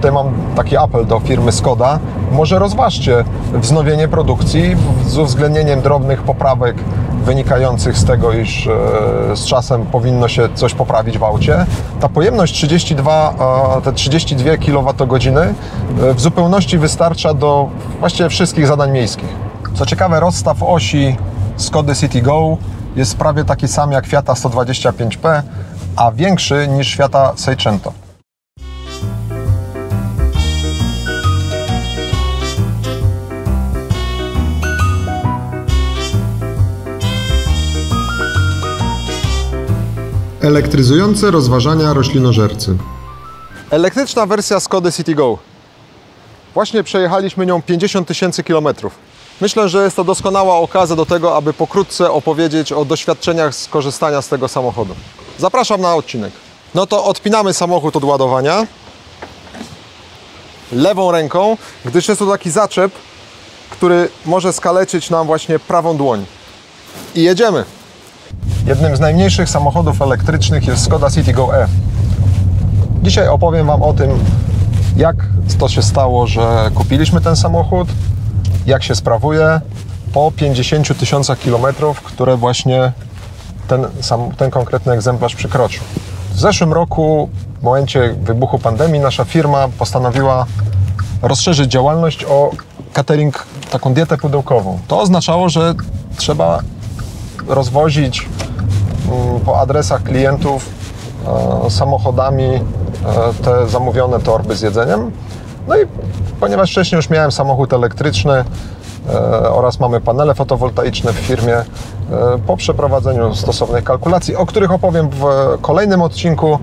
tutaj mam taki apel do firmy Skoda, może rozważcie wznowienie produkcji z uwzględnieniem drobnych poprawek wynikających z tego, iż e, z czasem powinno się coś poprawić w aucie. Ta pojemność 32, e, te 32 kWh e, w zupełności wystarcza do właściwie wszystkich zadań miejskich. Co ciekawe, rozstaw osi Skody City Go jest prawie taki sam jak Fiata 125P, a większy niż Fiata Seicento. Elektryzujące rozważania roślinożercy. Elektryczna wersja Skody City Go. Właśnie przejechaliśmy nią 50 tysięcy kilometrów. Myślę, że jest to doskonała okazja do tego, aby pokrótce opowiedzieć o doświadczeniach z korzystania z tego samochodu. Zapraszam na odcinek. No to odpinamy samochód od ładowania lewą ręką, gdyż jest to taki zaczep, który może skaleczyć nam właśnie prawą dłoń. I jedziemy. Jednym z najmniejszych samochodów elektrycznych jest Skoda City Go E. Dzisiaj opowiem Wam o tym, jak to się stało, że kupiliśmy ten samochód, jak się sprawuje po 50 tysiącach kilometrów, które właśnie ten, sam, ten konkretny egzemplarz przekroczył. W zeszłym roku, w momencie wybuchu pandemii, nasza firma postanowiła rozszerzyć działalność o catering, taką dietę pudełkową. To oznaczało, że trzeba rozwozić po adresach klientów e, samochodami e, te zamówione torby z jedzeniem. No i ponieważ wcześniej już miałem samochód elektryczny e, oraz mamy panele fotowoltaiczne w firmie, po przeprowadzeniu stosownych kalkulacji, o których opowiem w kolejnym odcinku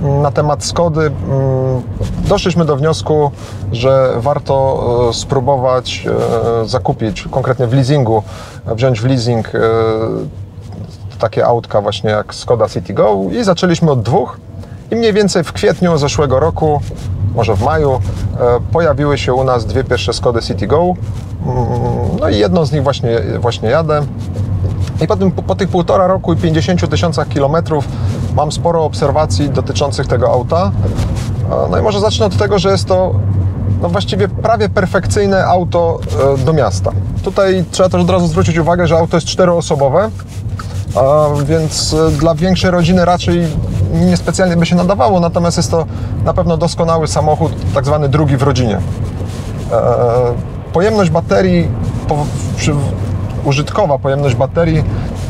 na temat Skody, doszliśmy do wniosku, że warto spróbować zakupić, konkretnie w leasingu, wziąć w leasing takie autka właśnie jak Skoda City Go i zaczęliśmy od dwóch i mniej więcej w kwietniu zeszłego roku, może w maju, e, pojawiły się u nas dwie pierwsze Skody City Go. Mm, No i jedną z nich właśnie, właśnie jadę. I po, tym, po tych półtora roku i 50 tysiącach kilometrów mam sporo obserwacji dotyczących tego auta. E, No i może zacznę od tego, że jest to no właściwie prawie perfekcyjne auto e, do miasta. Tutaj trzeba też od razu zwrócić uwagę, że auto jest czteroosobowe, więc e, dla większej rodziny raczej niespecjalnie by się nadawało, natomiast jest to na pewno doskonały samochód, tak zwany drugi w rodzinie. E, Pojemność baterii, użytkowa pojemność baterii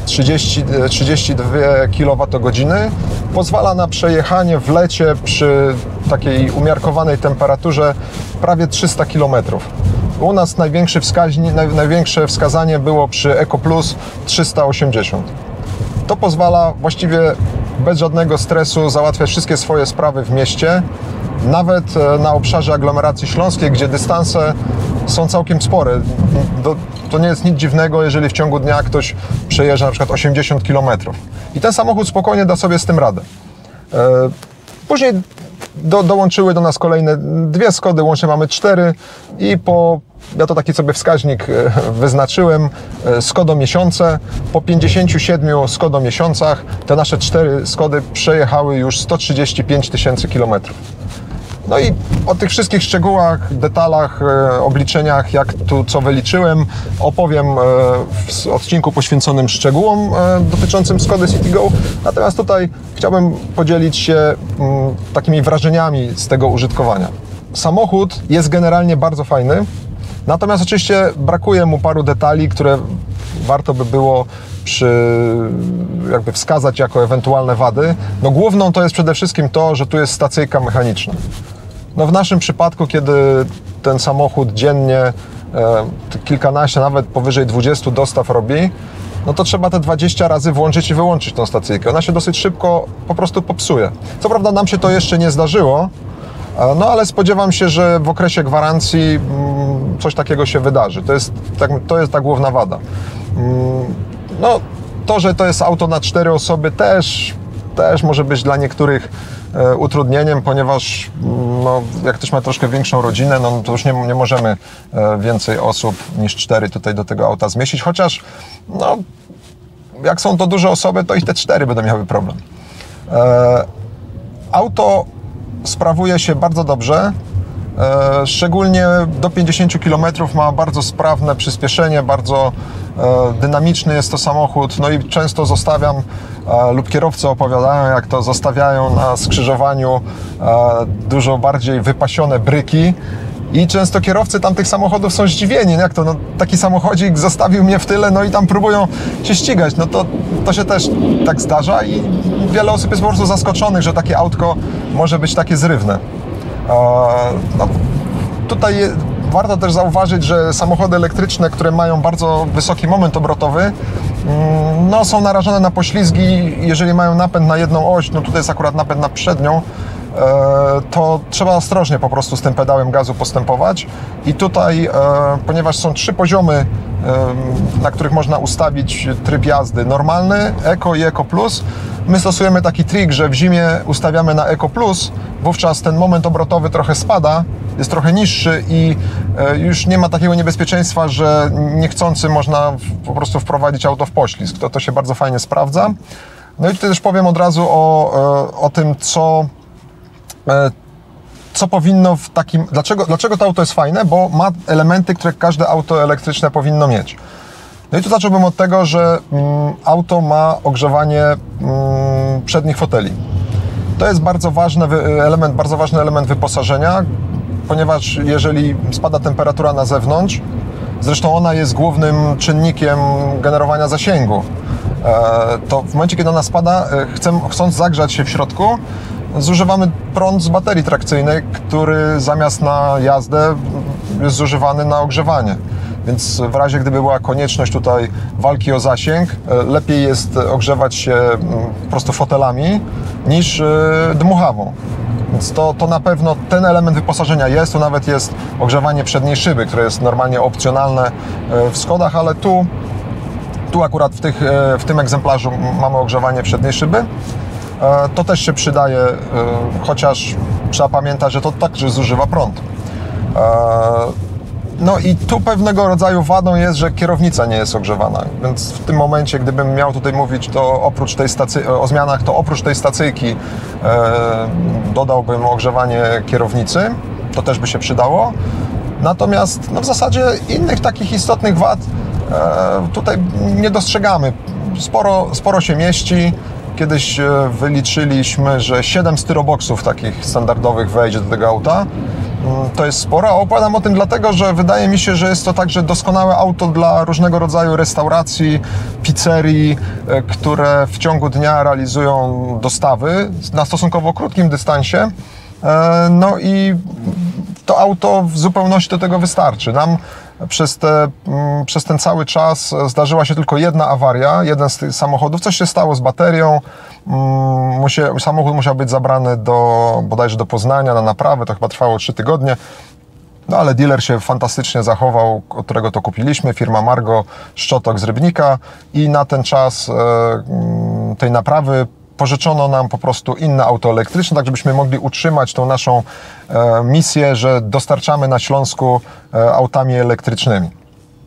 30, e, 32 kWh pozwala na przejechanie w lecie przy takiej umiarkowanej temperaturze prawie 300 km. U nas największy największe wskazanie było przy Eco Plus 380. To pozwala właściwie bez żadnego stresu załatwiać wszystkie swoje sprawy w mieście, nawet e, na obszarze aglomeracji śląskiej, gdzie dystanse są całkiem spore. To, nie jest nic dziwnego, jeżeli w ciągu dnia ktoś przejeżdża na przykład 80 km. I ten samochód spokojnie da sobie z tym radę. E, Później do, dołączyły do nas kolejne dwie Skody, łącznie mamy cztery i po, ja to taki sobie wskaźnik e, wyznaczyłem, e, Skodo miesiące. Po 57 Skodo miesiącach te nasze cztery Skody przejechały już 135 tysięcy kilometrów. No i o tych wszystkich szczegółach, detalach, e, obliczeniach, jak tu co wyliczyłem, opowiem w odcinku poświęconym szczegółom dotyczącym Skody City Go. Natomiast tutaj chciałbym podzielić się mm, takimi wrażeniami z tego użytkowania. Samochód jest generalnie bardzo fajny, natomiast oczywiście brakuje mu paru detali, które warto by było przy, jakby wskazać jako ewentualne wady. No główną to jest przede wszystkim to, że tu jest stacyjka mechaniczna. No w naszym przypadku, kiedy ten samochód dziennie e, kilkanaście, nawet powyżej 20 dostaw robi, no to trzeba te 20 razy włączyć i wyłączyć tą stacyjkę. Ona się dosyć szybko po prostu popsuje. Co prawda nam się to jeszcze nie zdarzyło, e, no ale spodziewam się, że w okresie gwarancji mm, coś takiego się wydarzy. To jest, tak, to jest ta główna wada. Mm, No, to, że to jest auto na cztery osoby też, też może być dla niektórych e, utrudnieniem, ponieważ mm, no, jak ktoś ma troszkę większą rodzinę, no to już nie, nie możemy e, więcej osób niż cztery tutaj do tego auta zmieścić, chociaż no, jak są to duże osoby, to i te cztery będą miały problem. E, Auto sprawuje się bardzo dobrze. E, Szczególnie do 50 km ma bardzo sprawne przyspieszenie, bardzo e, dynamiczny jest to samochód. No i często zostawiam e, lub kierowcy opowiadają, jak to zostawiają na skrzyżowaniu dużo bardziej wypasione bryki. I często kierowcy tamtych samochodów są zdziwieni, jak to, no, taki samochodzik zostawił mnie w tyle, no i tam próbują się ścigać. No to, to się też tak zdarza i wiele osób jest po prostu zaskoczonych, że takie autko może być takie zrywne. No, tutaj warto też zauważyć, że samochody elektryczne, które mają bardzo wysoki moment obrotowy, mm, no, są narażone na poślizgi. Jeżeli mają napęd na jedną oś, no tutaj jest akurat napęd na przednią, to trzeba ostrożnie po prostu z tym pedałem gazu postępować. I tutaj, e, ponieważ są trzy poziomy, em, na których można ustawić tryb jazdy, normalny, Eco i Eco Plus, my stosujemy taki trik, że w zimie ustawiamy na Eco Plus, wówczas ten moment obrotowy trochę spada, jest trochę niższy i e, już nie ma takiego niebezpieczeństwa, że niechcący można po prostu wprowadzić auto w poślizg. To, to się bardzo fajnie sprawdza. No i tutaj też powiem od razu o, e, o tym, co, e, co powinno w takim. Dlaczego, dlaczego to auto jest fajne? Bo ma elementy, które każde auto elektryczne powinno mieć. No i tu zacząłbym od tego, że mm, auto ma ogrzewanie mm, przednich foteli. To jest bardzo ważny element, bardzo ważny element wyposażenia, ponieważ jeżeli spada temperatura na zewnątrz, zresztą ona jest głównym czynnikiem generowania zasięgu, e, to w momencie, kiedy ona spada, e, chcąc zagrzać się w środku, zużywamy prąd z baterii trakcyjnej, który zamiast na jazdę jest zużywany na ogrzewanie. Więc w razie gdyby była konieczność tutaj walki o zasięg, e, lepiej jest ogrzewać się mm, po prostu fotelami niż e, dmuchawą. Więc to, to na pewno ten element wyposażenia jest. Tu nawet jest ogrzewanie przedniej szyby, które jest normalnie opcjonalne e, w Skodach, ale tu, tu akurat w, tych, w tym egzemplarzu mamy ogrzewanie przedniej szyby. E, To też się przydaje, e, chociaż trzeba pamiętać, że to także zużywa prąd. E, No i tu pewnego rodzaju wadą jest, że kierownica nie jest ogrzewana, więc w tym momencie, gdybym miał tutaj mówić, to oprócz tej stacy- o zmianach, to oprócz tej stacyjki dodałbym ogrzewanie kierownicy, to też by się przydało. Natomiast no w zasadzie innych takich istotnych wad tutaj nie dostrzegamy. Sporo, sporo się mieści. Kiedyś e, wyliczyliśmy, że 7 styroboksów takich standardowych wejdzie do tego auta. Mm, To jest sporo, a opowiadam o tym dlatego, że wydaje mi się, że jest to także doskonałe auto dla różnego rodzaju restauracji, pizzerii, e, które w ciągu dnia realizują dostawy na stosunkowo krótkim dystansie. E, No i to auto w zupełności do tego wystarczy. Nam przez, te, mm, przez ten cały czas zdarzyła się tylko jedna awaria, jeden z tych samochodów. Coś się stało z baterią. mm, Musie, samochód musiał być zabrany do, bodajże do Poznania na naprawę. To chyba trwało 3 tygodnie. No ale dealer się fantastycznie zachował, od którego to kupiliśmy, firma Margo Szczotok z Rybnika i na ten czas e, mm, tej naprawy pożyczono nam po prostu inne auto elektryczne, tak żebyśmy mogli utrzymać tą naszą e, misję, że dostarczamy na Śląsku e, autami elektrycznymi.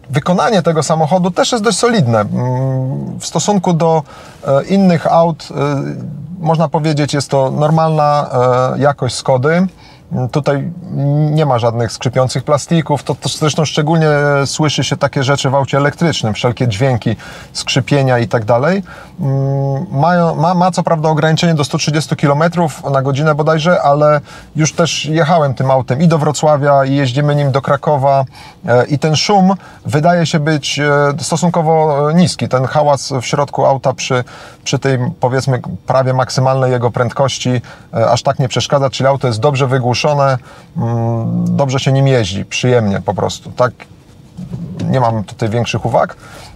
Wykonanie tego samochodu też jest dość solidne. Mm, W stosunku do e, innych aut, można powiedzieć, jest to normalna jakość Skody. Tutaj nie ma żadnych skrzypiących plastików. To, to zresztą szczególnie słyszy się takie rzeczy w aucie elektrycznym, wszelkie dźwięki, skrzypienia i tak dalej. Mm, ma, ma co prawda ograniczenie do 130 km na godzinę bodajże, ale już też jechałem tym autem i do Wrocławia, i jeździmy nim do Krakowa e, i ten szum wydaje się być e, stosunkowo e, niski. Ten hałas w środku auta przy, przy tej powiedzmy prawie maksymalnej jego prędkości aż tak nie przeszkadza, czyli auto jest dobrze wygłuszone, mm, dobrze się nim jeździ, przyjemnie po prostu. Tak, nie mam tutaj większych uwag.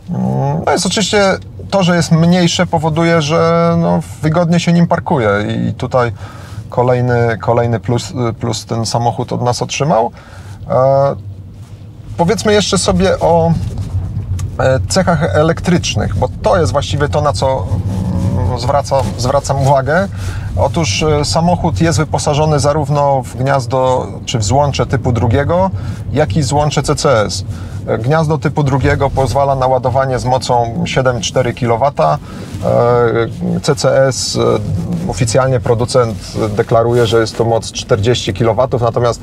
Mm, No jest oczywiście to, że jest mniejsze powoduje, że no, wygodnie się nim parkuje i tutaj kolejny, kolejny plus, plus ten samochód od nas otrzymał. E, powiedzmy jeszcze sobie o e, cechach elektrycznych, bo to jest właściwie to, na co zwracam, zwracam uwagę. Otóż e, samochód jest wyposażony zarówno w gniazdo czy w złącze typu drugiego, jak i złącze CCS. E, Gniazdo typu drugiego pozwala na ładowanie z mocą 7,4 kW. CCS oficjalnie producent deklaruje, że jest to moc 40 kW, natomiast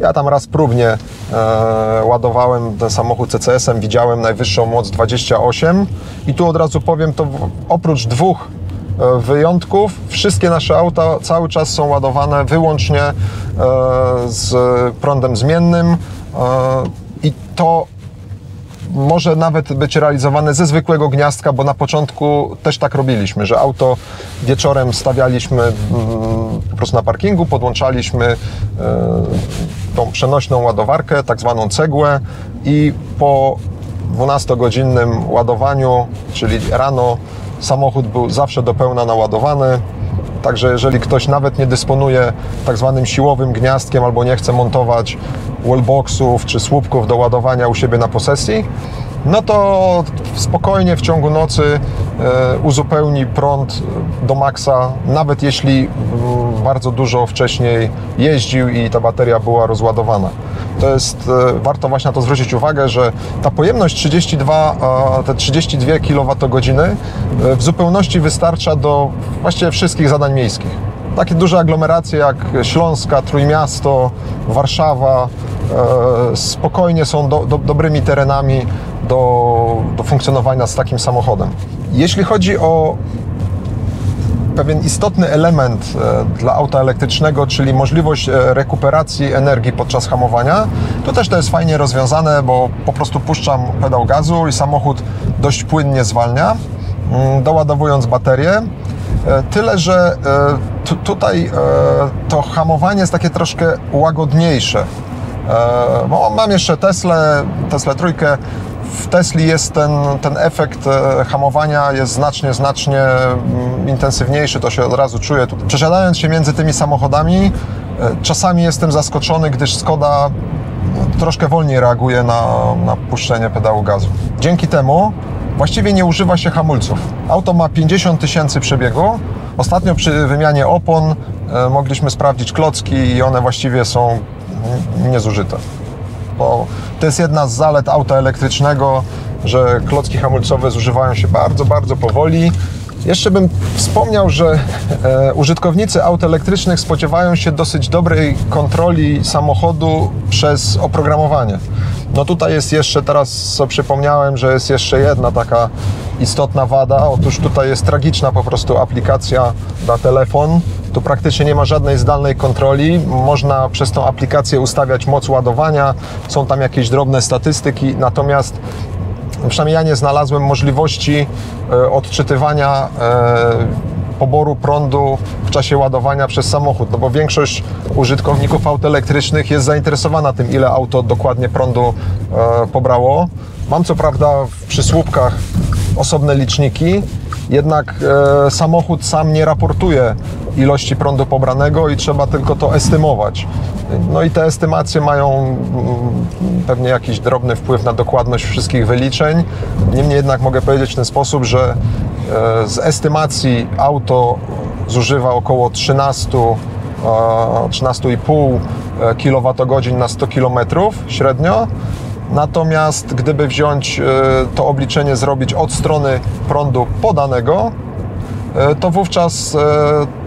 Ja tam raz próbnie e, ładowałem ten samochód CCS-em, widziałem najwyższą moc 28 i tu od razu powiem, to oprócz dwóch wyjątków, wszystkie nasze auta cały czas są ładowane wyłącznie e, z prądem zmiennym. E, i to może nawet być realizowane ze zwykłego gniazdka, bo na początku też tak robiliśmy, że auto wieczorem stawialiśmy mm, po prostu na parkingu, podłączaliśmy e, tą przenośną ładowarkę, tak zwaną cegłę i po 12-godzinnym ładowaniu, czyli rano, samochód był zawsze do pełna naładowany. Także jeżeli ktoś nawet nie dysponuje tak zwanym siłowym gniazdkiem albo nie chce montować wallboxów czy słupków do ładowania u siebie na posesji, no to spokojnie w ciągu nocy e, uzupełni prąd do maksa, nawet jeśli bardzo dużo wcześniej jeździł i ta bateria była rozładowana. To jest, e, warto właśnie na to zwrócić uwagę, że ta pojemność 32, e, te 32 kWh w zupełności wystarcza do właściwie wszystkich zadań miejskich. Takie duże aglomeracje jak Śląska, Trójmiasto, Warszawa e, spokojnie są do, do, dobrymi terenami do, do funkcjonowania z takim samochodem. Jeśli chodzi o pewien istotny element e, dla auta elektrycznego, czyli możliwość e, rekuperacji energii podczas hamowania. To też to jest fajnie rozwiązane, bo po prostu puszczam pedał gazu i samochód dość płynnie zwalnia, mm, doładowując baterię. E, tyle, że tutaj to hamowanie jest takie troszkę łagodniejsze. Mam jeszcze Tesla, Tesla trójkę, w Tesli jest ten, ten efekt e, hamowania jest znacznie, znacznie mm, intensywniejszy, to się od razu czuje. Przesiadając się między tymi samochodami, e, czasami jestem zaskoczony, gdyż Skoda troszkę wolniej reaguje na, na puszczenie pedału gazu. Dzięki temu właściwie nie używa się hamulców. Auto ma 50 tysięcy przebiegu. Ostatnio przy wymianie opon e, mogliśmy sprawdzić klocki i one właściwie są niezużyte bo to jest jedna z zalet auta elektrycznego, że klocki hamulcowe zużywają się bardzo, bardzo powoli. Jeszcze bym wspomniał, że e, użytkownicy aut elektrycznych spodziewają się dosyć dobrej kontroli samochodu przez oprogramowanie. No tutaj jest jeszcze, teraz co przypomniałem, że jest jeszcze jedna taka istotna wada. Otóż tutaj jest tragiczna po prostu aplikacja na telefon. Tu praktycznie nie ma żadnej zdalnej kontroli. Można przez tą aplikację ustawiać moc ładowania, są tam jakieś drobne statystyki, natomiast przynajmniej ja nie znalazłem możliwości e, odczytywania e, poboru prądu w czasie ładowania przez samochód, no bo większość użytkowników aut elektrycznych jest zainteresowana tym, ile auto dokładnie prądu e, pobrało. Mam co prawda przy słupkach osobne liczniki, jednak e, samochód sam nie raportuje ilości prądu pobranego i trzeba tylko to estymować. No i te estymacje mają mm, pewnie jakiś drobny wpływ na dokładność wszystkich wyliczeń. Niemniej jednak mogę powiedzieć w ten sposób, że z estymacji auto zużywa około 13 13,5 kWh na 100 km średnio. Natomiast gdyby wziąć e, to obliczenie, zrobić od strony prądu podanego, e, to wówczas e,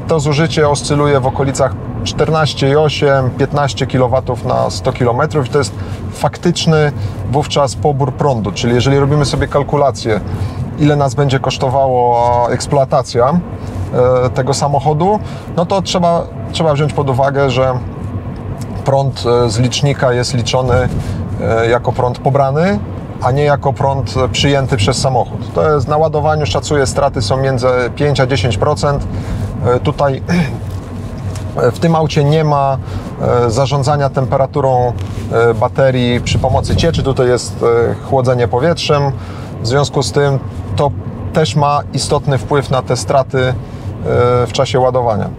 to zużycie oscyluje w okolicach 14,8-15 kW na 100 km i to jest faktyczny wówczas pobór prądu. Czyli jeżeli robimy sobie kalkulację, ile nas będzie kosztowała eksploatacja tego samochodu, no to trzeba, trzeba wziąć pod uwagę, że prąd z licznika jest liczony E, jako prąd pobrany, a nie jako prąd przyjęty przez samochód. To jest na ładowaniu szacuję straty są między 5 a 10%. E, tutaj w tym aucie nie ma e, zarządzania temperaturą baterii przy pomocy cieczy. Tutaj jest chłodzenie powietrzem. W związku z tym to też ma istotny wpływ na te straty w czasie ładowania.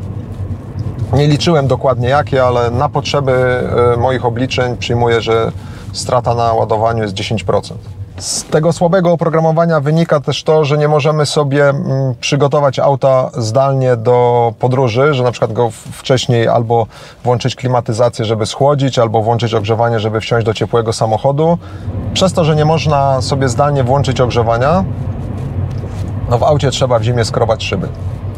Nie liczyłem dokładnie jakie, ale na potrzeby moich obliczeń przyjmuję, że strata na ładowaniu jest 10%. Z tego słabego oprogramowania wynika też to, że nie możemy sobie mm, przygotować auta zdalnie do podróży, że na przykład go wcześniej albo włączyć klimatyzację, żeby schłodzić, albo włączyć ogrzewanie, żeby wsiąść do ciepłego samochodu. Przez to, że nie można sobie zdalnie włączyć ogrzewania, no w aucie trzeba w zimie skrobać szyby.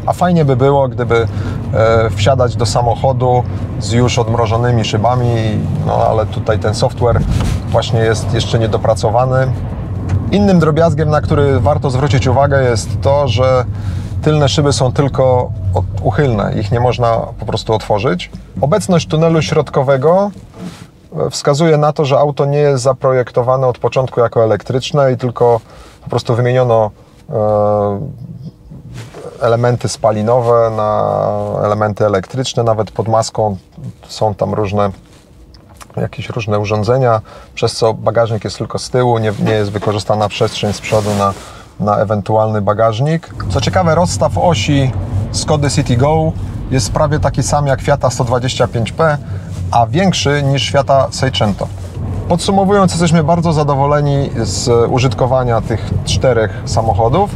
A fajnie by było, gdyby e, wsiadać do samochodu z już odmrożonymi szybami, no ale tutaj ten software właśnie jest jeszcze niedopracowany. Innym drobiazgiem, na który warto zwrócić uwagę, jest to, że tylne szyby są tylko uchylne, ich nie można po prostu otworzyć. Obecność tunelu środkowego e, wskazuje na to, że auto nie jest zaprojektowane od początku jako elektryczne i tylko po prostu wymieniono elementy spalinowe na elementy elektryczne, nawet pod maską są tam różne jakieś różne urządzenia, przez co bagażnik jest tylko z tyłu, nie, nie jest wykorzystana przestrzeń z przodu na, na ewentualny bagażnik. Co ciekawe, rozstaw osi Skody Citigo jest prawie taki sam jak Fiata 125P, a większy niż Fiata Seicento. Podsumowując, jesteśmy bardzo zadowoleni z użytkowania tych czterech samochodów.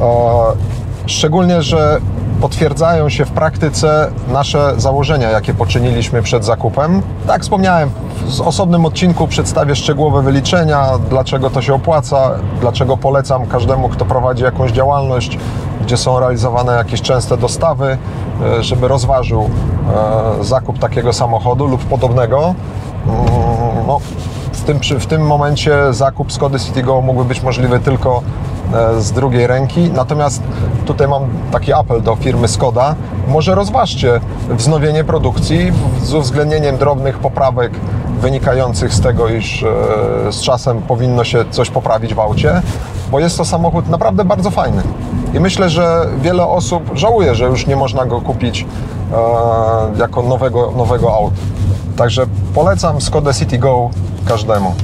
E, Szczególnie, że potwierdzają się w praktyce nasze założenia, jakie poczyniliśmy przed zakupem. Tak, wspomniałem, w osobnym odcinku przedstawię szczegółowe wyliczenia, dlaczego to się opłaca, dlaczego polecam każdemu, kto prowadzi jakąś działalność, gdzie są realizowane jakieś częste dostawy, e, żeby rozważył e, zakup takiego samochodu lub podobnego. No, w tym, w tym momencie zakup Skody Citigo mógłby być możliwy tylko e, z drugiej ręki. Natomiast tutaj mam taki apel do firmy Skoda. Może rozważcie wznowienie produkcji z uwzględnieniem drobnych poprawek wynikających z tego, iż e, z czasem powinno się coś poprawić w aucie, bo jest to samochód naprawdę bardzo fajny. I myślę, że wiele osób żałuje, że już nie można go kupić jako nowego, nowego auta. Także polecam Skoda Citigo każdemu.